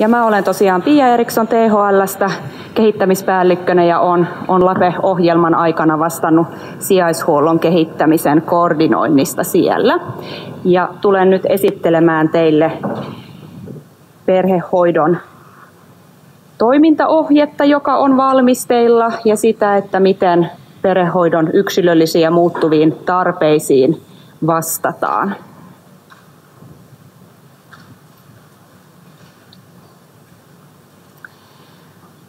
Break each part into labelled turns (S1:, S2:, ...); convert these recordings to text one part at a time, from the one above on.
S1: Ja mä olen tosiaan Pia Eriksson THLstä kehittämispäällikkönä ja on, on LAPE-ohjelman aikana vastannut sijaishuollon kehittämisen koordinoinnista siellä. Ja tulen nyt esittelemään teille perhehoidon toimintaohjetta, joka on valmisteilla ja sitä, että miten perhehoidon yksilöllisiin ja muuttuviin tarpeisiin vastataan.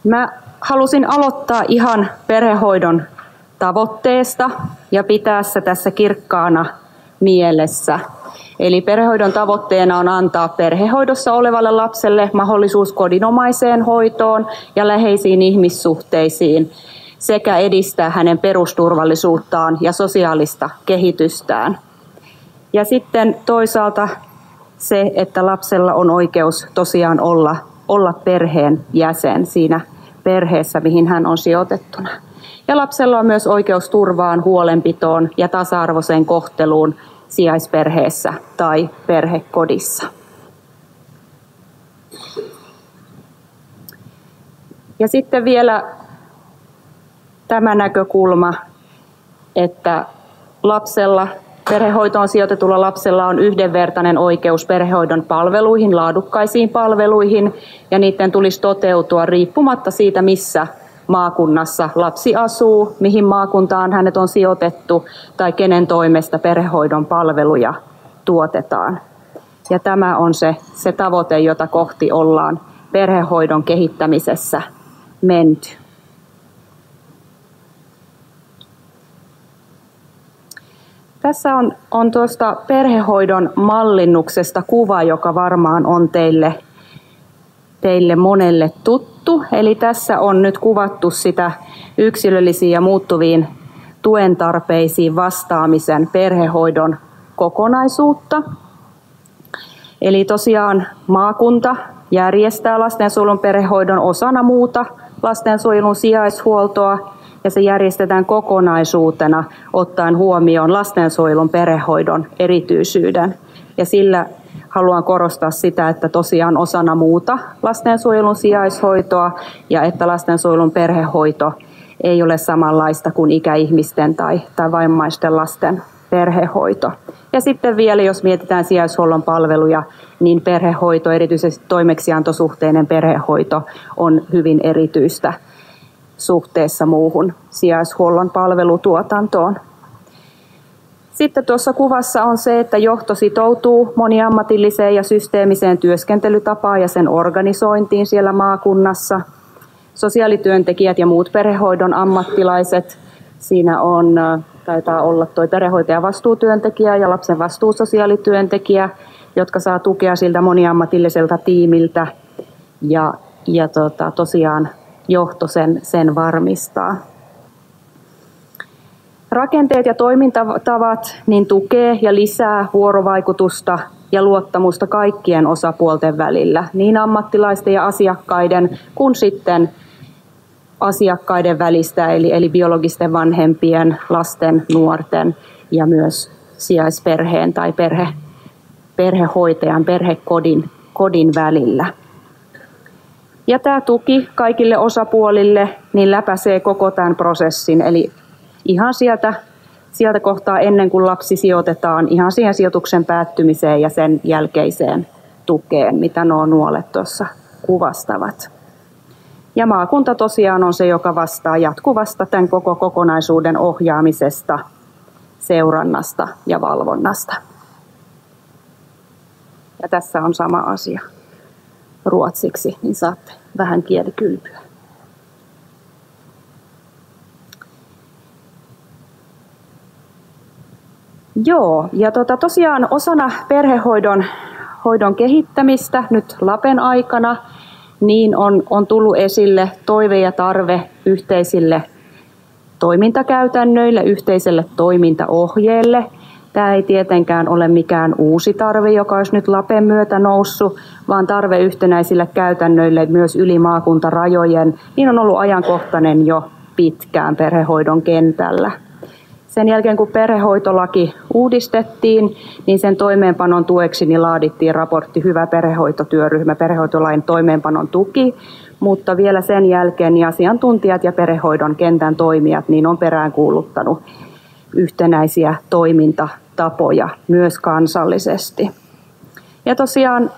S1: Mä halusin aloittaa ihan perhehoidon tavoitteesta ja pitää se tässä kirkkaana mielessä. Eli perhehoidon tavoitteena on antaa perhehoidossa olevalle lapselle mahdollisuus kodinomaiseen hoitoon ja läheisiin ihmissuhteisiin sekä edistää hänen perusturvallisuuttaan ja sosiaalista kehitystään. Ja sitten toisaalta se, että lapsella on oikeus tosiaan olla, olla perheen jäsen siinä perheessä, mihin hän on sijoitettuna. Ja lapsella on myös oikeus turvaan, huolenpitoon ja tasa-arvoiseen kohteluun sijaisperheessä tai perhekodissa. Ja sitten vielä tämä näkökulma, että lapsella, perhehoitoon sijoitetulla lapsella on yhdenvertainen oikeus perhehoidon palveluihin, laadukkaisiin palveluihin, ja niiden tulisi toteutua riippumatta siitä, missä maakunnassa lapsi asuu, mihin maakuntaan hänet on sijoitettu tai kenen toimesta perhehoidon palveluja tuotetaan. Ja tämä on se, se tavoite, jota kohti ollaan perhehoidon kehittämisessä menty. Tässä on, on tuosta perhehoidon mallinnuksesta kuva, joka varmaan on teille, teille monelle tuttu. Eli tässä on nyt kuvattu sitä yksilöllisiin ja muuttuviin tuen tarpeisiin vastaamisen perhehoidon kokonaisuutta. Eli tosiaan maakunta järjestää lastensuojelun perhehoidon osana muuta lastensuojelun sijaishuoltoa ja se järjestetään kokonaisuutena ottaen huomioon lastensuojelun perhehoidon erityisyyden. Ja sillä haluan korostaa sitä, että tosiaan osana muuta lastensuojelun sijaishoitoa ja että lastensuojelun perhehoito ei ole samanlaista kuin ikäihmisten tai, tai vammaisten lasten perhehoito. Ja sitten vielä, jos mietitään sijaishuollon palveluja, niin perhehoito, erityisesti toimeksiantosuhteinen perhehoito, on hyvin erityistä suhteessa muuhun sijaishuollon palvelutuotantoon. Sitten tuossa kuvassa on se, että johto sitoutuu moniammatilliseen ja systeemiseen työskentelytapaan ja sen organisointiin siellä maakunnassa. Sosiaalityöntekijät ja muut perhehoidon ammattilaiset, siinä on, taitaa olla tuo perhehoitaja vastuutyöntekijä ja lapsen vastuusosiaalityöntekijä, jotka saa tukea siltä moniammatilliselta tiimiltä. Ja, ja tota, tosiaan johto sen, sen varmistaa. Rakenteet ja toimintatavat niin tukee ja lisää vuorovaikutusta ja luottamusta kaikkien osapuolten välillä, niin ammattilaisten ja asiakkaiden kuin sitten asiakkaiden välistä, eli, eli biologisten vanhempien, lasten, nuorten ja myös sijaisperheen tai perhe, perhehoitajan, perhekodin kodin välillä. Ja tämä tuki kaikille osapuolille niin läpäisee koko tämän prosessin, eli ihan sieltä, sieltä kohtaa ennen kuin lapsi sijoitetaan, ihan siihen sijoituksen päättymiseen ja sen jälkeiseen tukeen, mitä nuo nuolet tuossa kuvastavat. Ja maakunta tosiaan on se, joka vastaa jatkuvasta tämän koko kokonaisuuden ohjaamisesta, seurannasta ja valvonnasta. Ja tässä on sama asia ruotsiksi, niin saatte vähän kielikylpyä. Joo, ja tota, tosiaan osana perhehoidon hoidon kehittämistä nyt Lapen aikana, niin on, on tullut esille toive ja tarve yhteisille toimintakäytännöille, yhteiselle toimintaohjeelle – Tämä ei tietenkään ole mikään uusi tarve, joka olisi nyt Lapen myötä noussut, vaan tarve yhtenäisille käytännöille myös yli maakuntarajojen, niin on ollut ajankohtainen jo pitkään perhehoidon kentällä. Sen jälkeen kun perhehoitolaki uudistettiin, niin sen toimeenpanon tueksi niin laadittiin raportti Hyvä perhehoitotyöryhmä, perhehoitolain toimeenpanon tuki, mutta vielä sen jälkeen niin asiantuntijat ja perhehoidon kentän toimijat niin on peräänkuuluttanut yhtenäisiä toimintatapoja myös kansallisesti. Ja tosiaan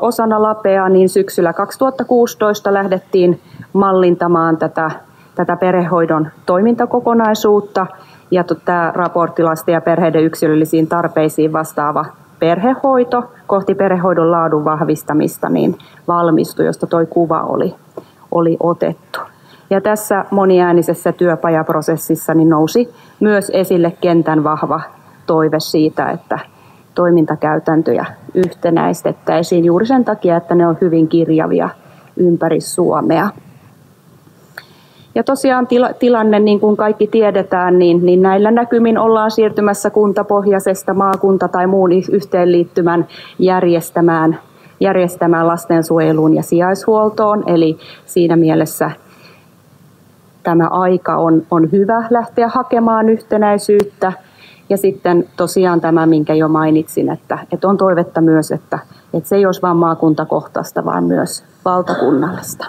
S1: osana Lapea niin syksyllä 2016 lähdettiin mallintamaan tätä, tätä perhehoidon toimintakokonaisuutta ja tämä raportti lasten ja perheiden yksilöllisiin tarpeisiin vastaava perhehoito kohti perhehoidon laadun vahvistamista niin valmistui, josta tuo kuva oli, oli otettu. Ja tässä moniäänisessä työpajaprosessissa niin nousi myös esille kentän vahva toive siitä, että toimintakäytäntöjä yhtenäistettäisiin juuri sen takia, että ne on hyvin kirjavia ympäri Suomea. Ja tosiaan tila, tilanne, niin kuin kaikki tiedetään, niin, niin näillä näkymin ollaan siirtymässä kuntapohjaisesta maakunta- tai muun yhteenliittymän järjestämään, järjestämään lastensuojeluun ja sijaishuoltoon. Eli siinä mielessä tämä aika on, on hyvä lähteä hakemaan yhtenäisyyttä. Ja sitten tosiaan tämä, minkä jo mainitsin, että, että on toivetta myös, että, että se ei olisi vain maakuntakohtaista, vaan myös valtakunnallista.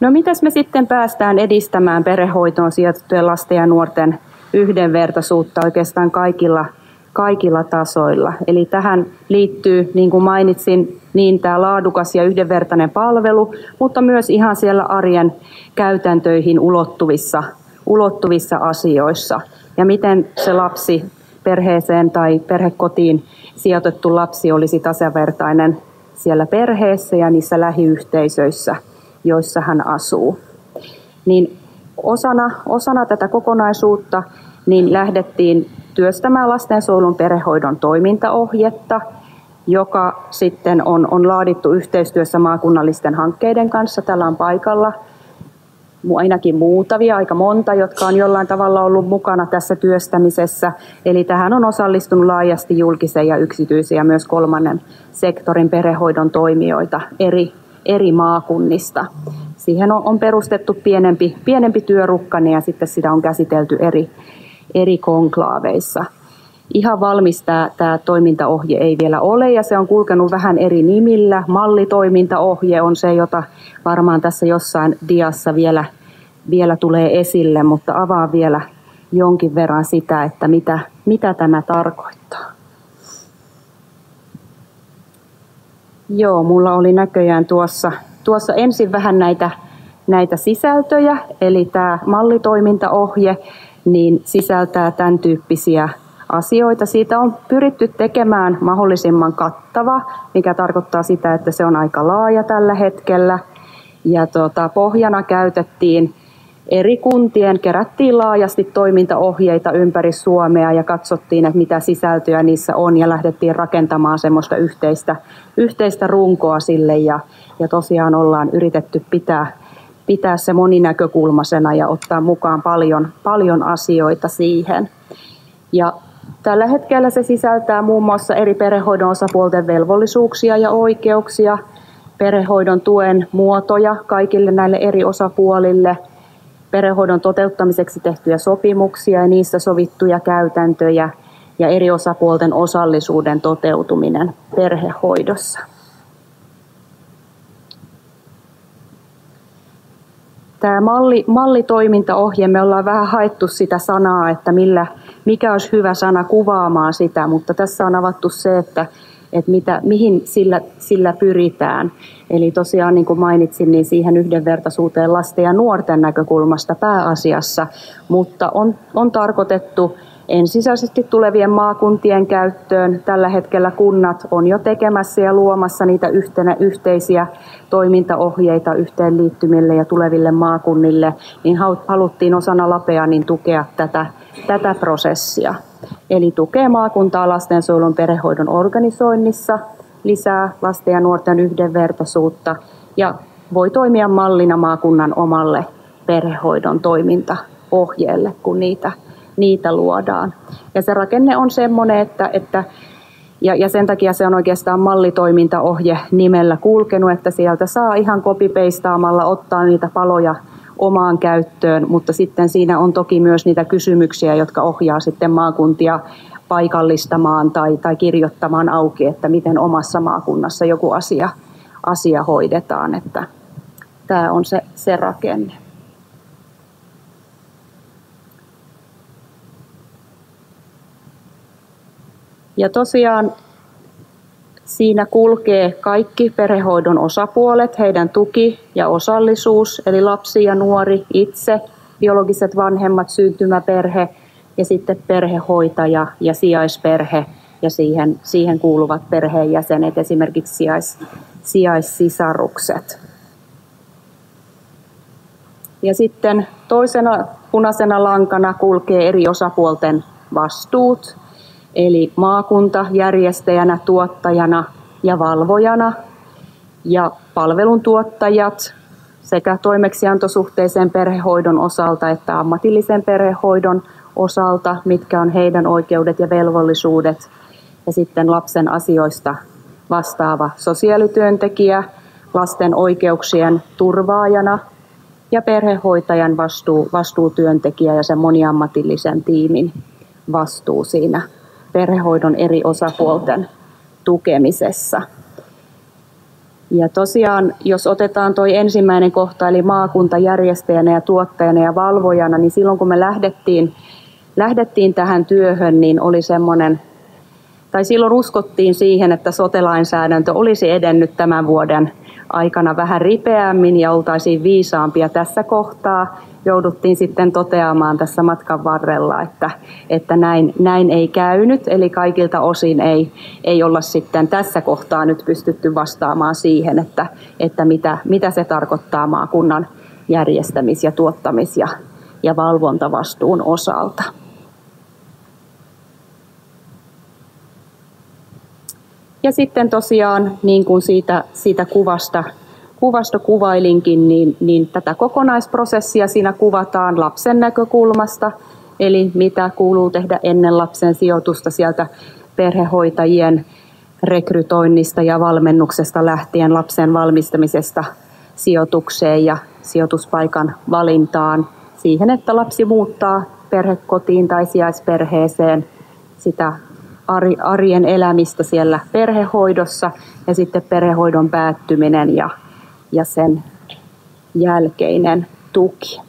S1: No mitäs me sitten päästään edistämään perhehoitoon sijoitettujen lasten ja nuorten yhdenvertaisuutta oikeastaan kaikilla, kaikilla tasoilla. Eli tähän liittyy, niin kuin mainitsin, niin tämä laadukas ja yhdenvertainen palvelu, mutta myös ihan siellä arjen käytäntöihin ulottuvissa, ulottuvissa asioissa. Ja miten se lapsi perheeseen tai perhekotiin sijoitettu lapsi olisi tasavertainen siellä perheessä ja niissä lähiyhteisöissä – joissa hän asuu. Niin osana, osana tätä kokonaisuutta niin lähdettiin työstämään lastensuojelun perhehoidon toimintaohjetta, joka sitten on, on laadittu yhteistyössä maakunnallisten hankkeiden kanssa. Täällä on paikalla ainakin muutavia, aika monta, jotka on jollain tavalla ollut mukana tässä työstämisessä. Eli tähän on osallistunut laajasti julkisen ja yksityisen ja myös kolmannen sektorin perhehoidon toimijoita eri eri maakunnista. Siihen on, on perustettu pienempi, pienempi työrukkani ja sitten sitä on käsitelty eri, eri konklaaveissa. Ihan valmis tämä, tämä toimintaohje ei vielä ole ja se on kulkenut vähän eri nimillä. Mallitoimintaohje on se, jota varmaan tässä jossain diassa vielä, vielä tulee esille, mutta avaa vielä jonkin verran sitä, että mitä, mitä tämä tarkoittaa. Joo, mulla oli näköjään tuossa, tuossa ensin vähän näitä, näitä sisältöjä, eli tämä mallitoimintaohje niin sisältää tämän tyyppisiä asioita. Siitä on pyritty tekemään mahdollisimman kattava, mikä tarkoittaa sitä, että se on aika laaja tällä hetkellä. Ja tuota, pohjana käytettiin eri kuntien kerättiin laajasti toimintaohjeita ympäri Suomea ja katsottiin, että mitä sisältöjä niissä on ja lähdettiin rakentamaan semmoista yhteistä, yhteistä runkoa sille ja, ja tosiaan ollaan yritetty pitää, pitää se moninäkökulmaisena ja ottaa mukaan paljon, paljon asioita siihen. Ja tällä hetkellä se sisältää muun muassa eri perhehoidon osapuolten velvollisuuksia ja oikeuksia, perhehoidon tuen muotoja kaikille näille eri osapuolille – perhehoidon toteuttamiseksi tehtyjä sopimuksia ja niissä sovittuja käytäntöjä ja eri osapuolten osallisuuden toteutuminen perhehoidossa. Tämä malli, mallitoimintaohje, me ollaan vähän haettu sitä sanaa, että millä, mikä olisi hyvä sana kuvaamaan sitä, mutta tässä on avattu se, että että mitä, mihin sillä, sillä pyritään. Eli tosiaan niin kuin mainitsin, niin siihen yhdenvertaisuuteen lasten ja nuorten näkökulmasta pääasiassa, mutta on, on tarkoitettu ensisijaisesti tulevien maakuntien käyttöön. Tällä hetkellä kunnat on jo tekemässä ja luomassa niitä yhtenä, yhteisiä toimintaohjeita yhteenliittymille ja tuleville maakunnille, niin haluttiin osana Lapea niin tukea tätä, tätä prosessia. Eli tukee maakuntaa lastensuojelun perhehoidon organisoinnissa, lisää lasten ja nuorten yhdenvertaisuutta ja voi toimia mallina maakunnan omalle perhehoidon toimintaohjeelle, kun niitä, niitä luodaan. Ja se rakenne on sellainen, että, että Ja, ja sen takia se on oikeastaan mallitoimintaohje nimellä kulkenut, että sieltä saa ihan kopipeistaamalla ottaa niitä paloja omaan käyttöön, mutta sitten siinä on toki myös niitä kysymyksiä, jotka ohjaa sitten maakuntia paikallistamaan tai, tai kirjoittamaan auki, että miten omassa maakunnassa joku asia, asia hoidetaan. Että tämä on se, se rakenne. Ja tosiaan siinä kulkee kaikki perhehoidon osapuolet, heidän tuki ja osallisuus, eli lapsi ja nuori itse, biologiset vanhemmat, syntymäperhe ja sitten perhehoitaja ja sijaisperhe ja siihen, siihen kuuluvat perheenjäsenet, esimerkiksi sijais, sijaissisarukset. Ja sitten toisena punaisena lankana kulkee eri osapuolten vastuut, eli maakunta järjestäjänä, tuottajana ja valvojana. Ja palveluntuottajat sekä toimeksiantosuhteisen perhehoidon osalta että ammatillisen perhehoidon osalta, mitkä on heidän oikeudet ja velvollisuudet. Ja sitten lapsen asioista vastaava sosiaalityöntekijä, lasten oikeuksien turvaajana ja perhehoitajan vastuu, vastuutyöntekijä ja sen moniammatillisen tiimin vastuu siinä perhehoidon eri osapuolten tukemisessa. Ja tosiaan, jos otetaan tuo ensimmäinen kohta, eli maakunta järjestäjänä ja tuottajana ja valvojana, niin silloin kun me lähdettiin, lähdettiin tähän työhön, niin oli semmoinen, tai silloin uskottiin siihen, että sotelainsäädäntö olisi edennyt tämän vuoden aikana vähän ripeämmin ja oltaisiin viisaampia tässä kohtaa jouduttiin sitten toteamaan tässä matkan varrella, että, että näin, näin ei käynyt. Eli kaikilta osin ei, ei olla sitten tässä kohtaa nyt pystytty vastaamaan siihen, että, että mitä, mitä se tarkoittaa maakunnan järjestämis- ja tuottamis- ja, ja valvontavastuun osalta. Ja sitten tosiaan, niin kuin siitä, siitä kuvasta kuvasta kuvailinkin, niin, niin tätä kokonaisprosessia siinä kuvataan lapsen näkökulmasta, eli mitä kuuluu tehdä ennen lapsen sijoitusta sieltä perhehoitajien rekrytoinnista ja valmennuksesta lähtien lapsen valmistamisesta sijoitukseen ja sijoituspaikan valintaan. Siihen, että lapsi muuttaa perhekotiin tai sijaisperheeseen sitä arjen elämistä siellä perhehoidossa ja sitten perhehoidon päättyminen ja ja sen jälkeinen tuki.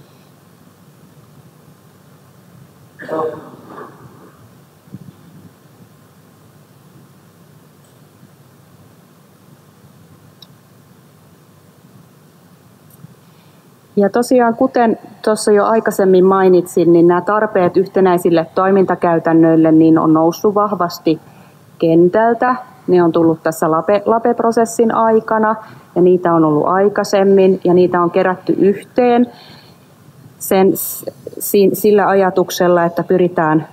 S1: Ja tosiaan, kuten tuossa jo aikaisemmin mainitsin, niin nämä tarpeet yhtenäisille toimintakäytännöille niin on noussut vahvasti kentältä. Ne on tullut tässä LAPE-prosessin aikana ja niitä on ollut aikaisemmin ja niitä on kerätty yhteen sen, sillä ajatuksella, että pyritään,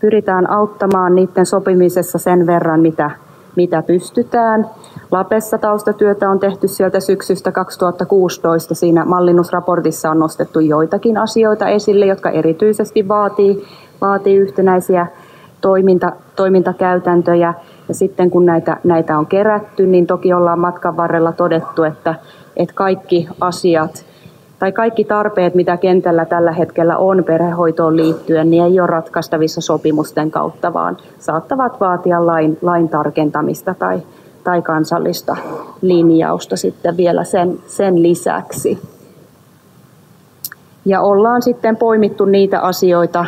S1: pyritään auttamaan niiden sopimisessa sen verran, mitä, mitä pystytään. Lapessa taustatyötä on tehty sieltä syksystä 2016. Siinä mallinnusraportissa on nostettu joitakin asioita esille, jotka erityisesti vaatii, vaatii yhtenäisiä toiminta, toimintakäytäntöjä. Ja sitten kun näitä, näitä on kerätty, niin toki ollaan matkan varrella todettu, että, että kaikki asiat tai kaikki tarpeet, mitä kentällä tällä hetkellä on perhehoitoon liittyen, niin ei ole ratkaistavissa sopimusten kautta, vaan saattavat vaatia lain, lain tarkentamista tai, tai kansallista linjausta sitten vielä sen, sen lisäksi. Ja ollaan sitten poimittu niitä asioita,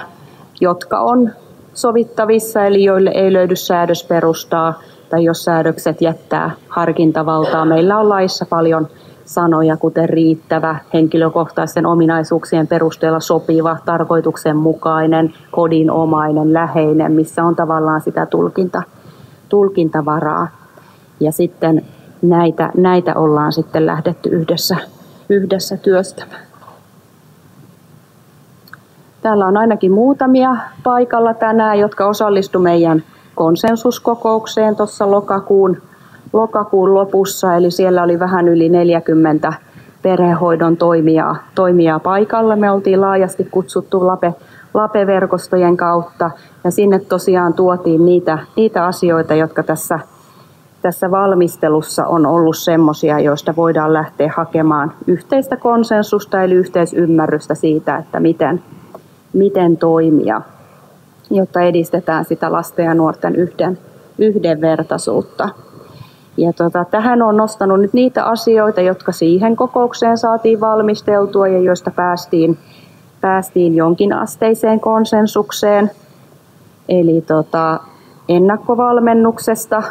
S1: jotka on sovittavissa, eli joille ei löydy säädösperustaa tai jos säädökset jättää harkintavaltaa. Meillä on laissa paljon sanoja, kuten riittävä, henkilökohtaisten ominaisuuksien perusteella sopiva, tarkoituksenmukainen, kodinomainen, läheinen, missä on tavallaan sitä tulkinta, tulkintavaraa. Ja sitten näitä, näitä ollaan sitten lähdetty yhdessä, yhdessä työstämään. Täällä on ainakin muutamia paikalla tänään, jotka osallistu meidän konsensuskokoukseen tuossa lokakuun, lokakuun lopussa. Eli siellä oli vähän yli 40 perhehoidon toimijaa, toimijaa paikalla. Me oltiin laajasti kutsuttu LAPE, LAPE-verkostojen kautta ja sinne tosiaan tuotiin niitä, niitä asioita, jotka tässä, tässä valmistelussa on ollut semmoisia, joista voidaan lähteä hakemaan yhteistä konsensusta eli yhteisymmärrystä siitä, että miten, miten toimia, jotta edistetään sitä lasten ja nuorten yhden, yhdenvertaisuutta. Ja tota, tähän on nostanut nyt niitä asioita, jotka siihen kokoukseen saatiin valmisteltua ja joista päästiin, päästiin jonkin asteiseen konsensukseen. Eli tota, ennakkovalmennuksesta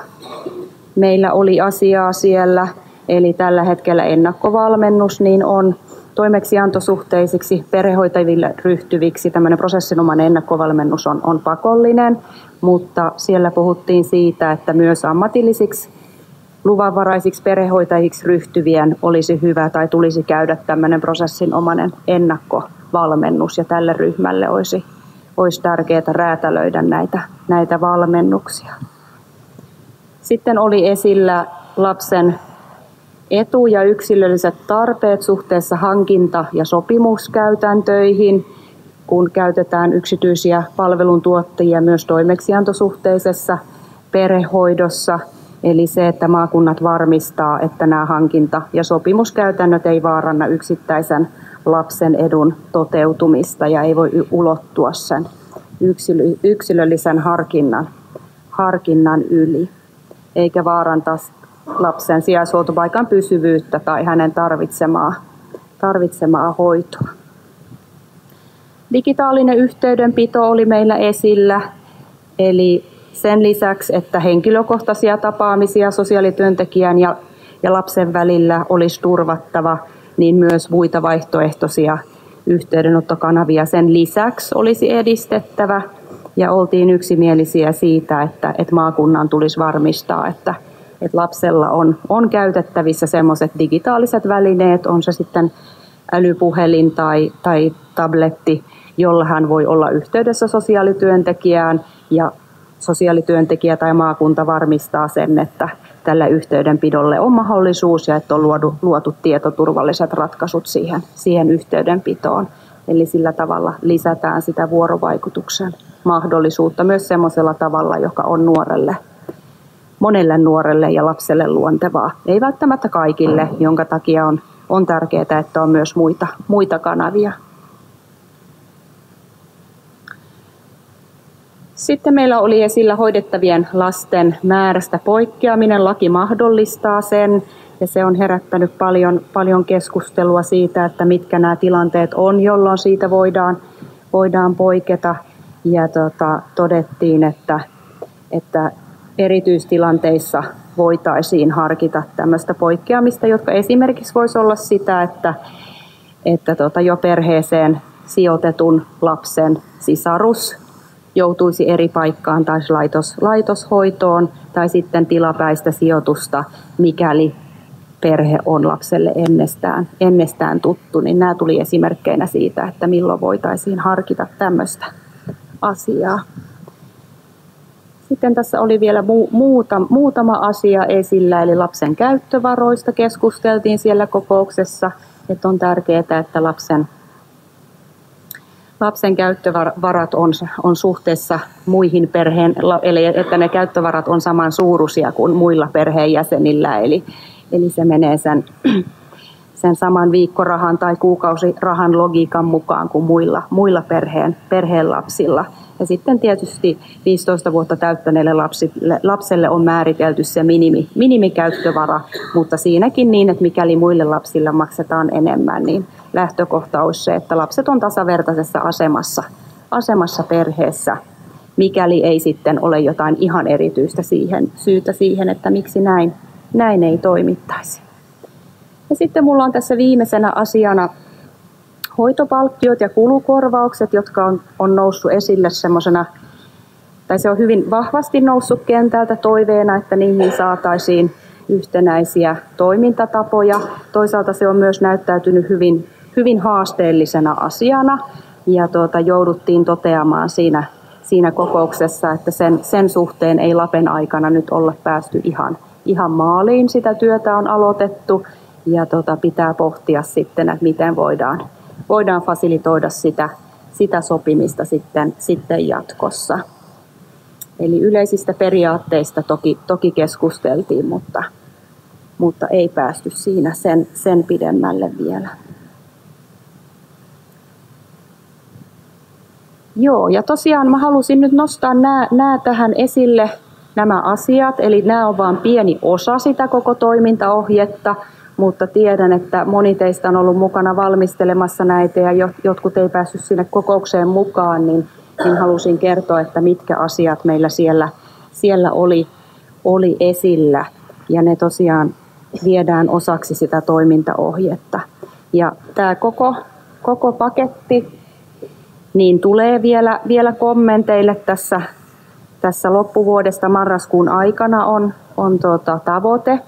S1: meillä oli asiaa siellä. Eli tällä hetkellä ennakkovalmennus niin on toimeksiantosuhteisiksi perhehoitajille ryhtyviksi. Tämmöinen prosessinomainen ennakkovalmennus on, on pakollinen, mutta siellä puhuttiin siitä, että myös ammatillisiksi luvanvaraisiksi perhehoitajiksi ryhtyvien olisi hyvä tai tulisi käydä tämmöinen prosessinomainen ennakkovalmennus ja tälle ryhmälle olisi, olisi tärkeää räätälöidä näitä, näitä valmennuksia. Sitten oli esillä lapsen etu- ja yksilölliset tarpeet suhteessa hankinta- ja sopimuskäytäntöihin, kun käytetään yksityisiä palveluntuottajia myös toimeksiantosuhteisessa perhehoidossa – Eli se, että maakunnat varmistaa, että nämä hankinta- ja sopimuskäytännöt ei vaaranna yksittäisen lapsen edun toteutumista ja ei voi ulottua sen yksilöllisen harkinnan, harkinnan yli, eikä vaaranta lapsen sijaishuoltopaikan pysyvyyttä tai hänen tarvitsemaa, tarvitsemaa hoitoa. Digitaalinen yhteydenpito oli meillä esillä, eli sen lisäksi, että henkilökohtaisia tapaamisia sosiaalityöntekijän ja, ja lapsen välillä olisi turvattava, niin myös muita vaihtoehtoisia yhteydenottokanavia sen lisäksi olisi edistettävä. Ja oltiin yksimielisiä siitä, että, että maakunnan tulisi varmistaa, että, että lapsella on, on käytettävissä sellaiset digitaaliset välineet, on se sitten älypuhelin tai, tai tabletti, jolla hän voi olla yhteydessä sosiaalityöntekijään ja sosiaalityöntekijä tai maakunta varmistaa sen, että tällä yhteydenpidolle on mahdollisuus ja että on luotu, luotu tietoturvalliset ratkaisut siihen, siihen yhteydenpitoon. Eli sillä tavalla lisätään sitä vuorovaikutuksen mahdollisuutta myös sellaisella tavalla, joka on nuorelle, monelle nuorelle ja lapselle luontevaa. Ei välttämättä kaikille, jonka takia on, on tärkeää, että on myös muita, muita kanavia Sitten meillä oli esillä hoidettavien lasten määrästä poikkeaminen. Laki mahdollistaa sen ja se on herättänyt paljon, paljon keskustelua siitä, että mitkä nämä tilanteet on, jolloin siitä voidaan, voidaan poiketa. Ja tota, todettiin, että, että erityistilanteissa voitaisiin harkita tämmöistä poikkeamista, jotka esimerkiksi voisi olla sitä, että, että tota, jo perheeseen sijoitetun lapsen sisarus joutuisi eri paikkaan tai laitos, laitoshoitoon tai sitten tilapäistä sijoitusta, mikäli perhe on lapselle ennestään, ennestään tuttu, niin nämä tuli esimerkkeinä siitä, että milloin voitaisiin harkita tämmöistä asiaa. Sitten tässä oli vielä muuta, muutama asia esillä, eli lapsen käyttövaroista keskusteltiin siellä kokouksessa, että on tärkeää, että lapsen lapsen käyttövarat on, on suhteessa muihin perheen, eli että ne käyttövarat on saman suuruisia kuin muilla perheenjäsenillä, eli, eli se menee sen, sen saman viikkorahan tai kuukausirahan logiikan mukaan kuin muilla, muilla perheen, perheen lapsilla. Ja sitten tietysti 15 vuotta täyttäneelle lapsille, lapselle on määritelty se minimi, minimikäyttövara, mutta siinäkin niin, että mikäli muille lapsille maksetaan enemmän, niin lähtökohta olisi se, että lapset on tasavertaisessa asemassa, asemassa perheessä, mikäli ei sitten ole jotain ihan erityistä siihen, syytä siihen, että miksi näin, näin ei toimittaisi. Ja sitten mulla on tässä viimeisenä asiana hoitopalkkiot ja kulukorvaukset, jotka on, on noussut esille semmoisena, tai se on hyvin vahvasti noussut kentältä toiveena, että niihin saataisiin yhtenäisiä toimintatapoja. Toisaalta se on myös näyttäytynyt hyvin hyvin haasteellisena asiana ja tuota, jouduttiin toteamaan siinä, siinä kokouksessa, että sen, sen suhteen ei Lapen aikana nyt olla päästy ihan, ihan maaliin. Sitä työtä on aloitettu ja tuota, pitää pohtia sitten, että miten voidaan, voidaan fasilitoida sitä, sitä sopimista sitten, sitten jatkossa. Eli yleisistä periaatteista toki, toki keskusteltiin, mutta, mutta ei päästy siinä sen, sen pidemmälle vielä. Joo, ja tosiaan mä halusin nyt nostaa nämä, tähän esille, nämä asiat, eli nämä on vain pieni osa sitä koko toimintaohjetta, mutta tiedän, että moni teistä on ollut mukana valmistelemassa näitä ja jotkut ei päässyt sinne kokoukseen mukaan, niin, niin halusin kertoa, että mitkä asiat meillä siellä, siellä oli, oli esillä. Ja ne tosiaan viedään osaksi sitä toimintaohjetta. Ja tämä koko, koko paketti niin tulee vielä, vielä kommenteille tässä, tässä loppuvuodesta marraskuun aikana on, on tuota tavoite.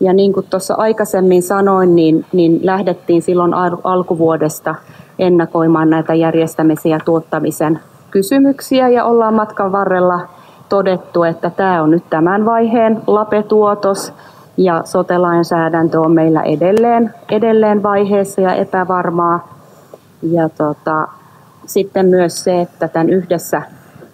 S1: Ja niin kuin tuossa aikaisemmin sanoin, niin, niin lähdettiin silloin al- alkuvuodesta ennakoimaan näitä järjestämisen ja tuottamisen kysymyksiä ja ollaan matkan varrella todettu, että tämä on nyt tämän vaiheen lapetuotos ja sote-lainsäädäntö on meillä edelleen, edelleen vaiheessa ja epävarmaa. Ja tota, sitten myös se, että tämän yhdessä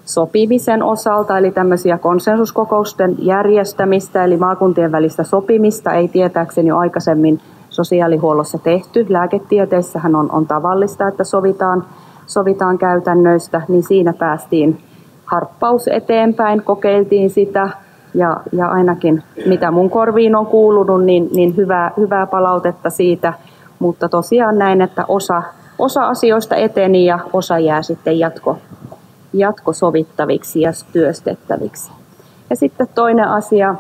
S1: sopimisen osalta, eli tämmöisiä konsensuskokousten järjestämistä, eli maakuntien välistä sopimista ei tietääkseni aikaisemmin sosiaalihuollossa tehty. Lääketieteessähän on, on tavallista, että sovitaan, sovitaan käytännöistä, niin siinä päästiin harppaus eteenpäin, kokeiltiin sitä ja, ja ainakin mitä mun korviin on kuulunut, niin, niin hyvää, hyvää palautetta siitä, mutta tosiaan näin, että osa osa asioista eteni ja osa jää sitten jatko, jatkosovittaviksi ja työstettäviksi. Ja sitten toinen asia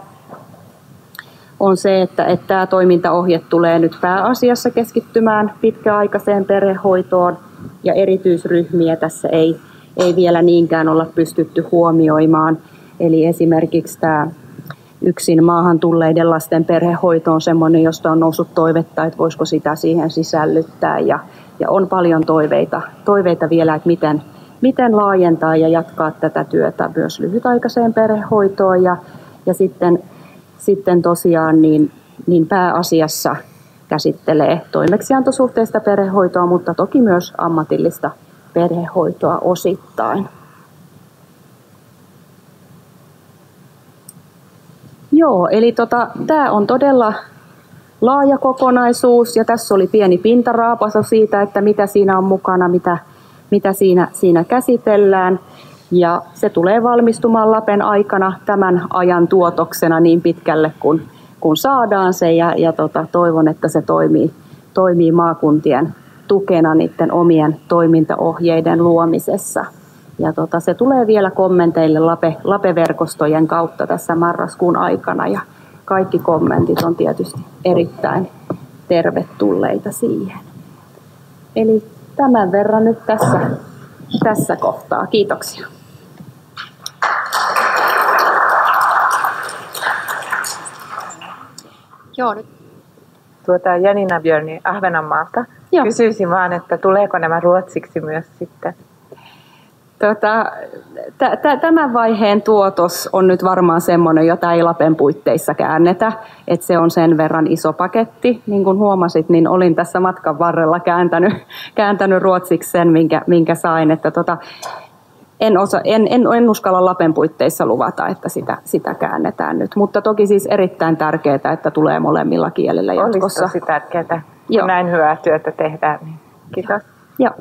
S1: on se, että, että tämä toimintaohje tulee nyt pääasiassa keskittymään pitkäaikaiseen perhehoitoon ja erityisryhmiä tässä ei, ei vielä niinkään olla pystytty huomioimaan. Eli esimerkiksi tämä yksin maahan tulleiden lasten perhehoito on sellainen, josta on noussut toivetta, että voisiko sitä siihen sisällyttää. Ja, ja on paljon toiveita, toiveita vielä, että miten, miten laajentaa ja jatkaa tätä työtä myös lyhytaikaiseen perhehoitoon. Ja, ja sitten, sitten tosiaan niin, niin pääasiassa käsittelee toimeksiantosuhteista perhehoitoa, mutta toki myös ammatillista perhehoitoa osittain. Joo, eli tota, tämä on todella laaja kokonaisuus ja tässä oli pieni pintaraapaso siitä, että mitä siinä on mukana, mitä, mitä siinä, siinä käsitellään. Ja se tulee valmistumaan Lapen aikana tämän ajan tuotoksena niin pitkälle, kun, kun saadaan se ja, ja tota, toivon, että se toimii, toimii maakuntien tukena niiden omien toimintaohjeiden luomisessa. Ja tota, se tulee vielä kommenteille Lape, Lape-verkostojen kautta tässä marraskuun aikana ja kaikki kommentit on tietysti erittäin tervetulleita siihen. Eli tämän verran nyt tässä, tässä kohtaa. Kiitoksia.
S2: Joo, nyt tuota, Janina Björni Ahvenanmaalta. Joo. Kysyisin vaan, että tuleeko nämä ruotsiksi myös sitten?
S1: Tota, t- t- tämän vaiheen tuotos on nyt varmaan semmoinen, jota ei Lapen puitteissa käännetä, että se on sen verran iso paketti. Niin kuin huomasit, niin olin tässä matkan varrella kääntänyt, kääntänyt ruotsiksi sen, minkä, minkä sain. Että tota, en, osa, en, en, en uskalla Lapen puitteissa luvata, että sitä, sitä käännetään nyt. Mutta toki siis erittäin tärkeää, että tulee molemmilla kielillä jatkossa.
S2: Olisi tosi tärkeää, kun näin hyvää työtä tehdään. Niin kiitos.
S1: Joo.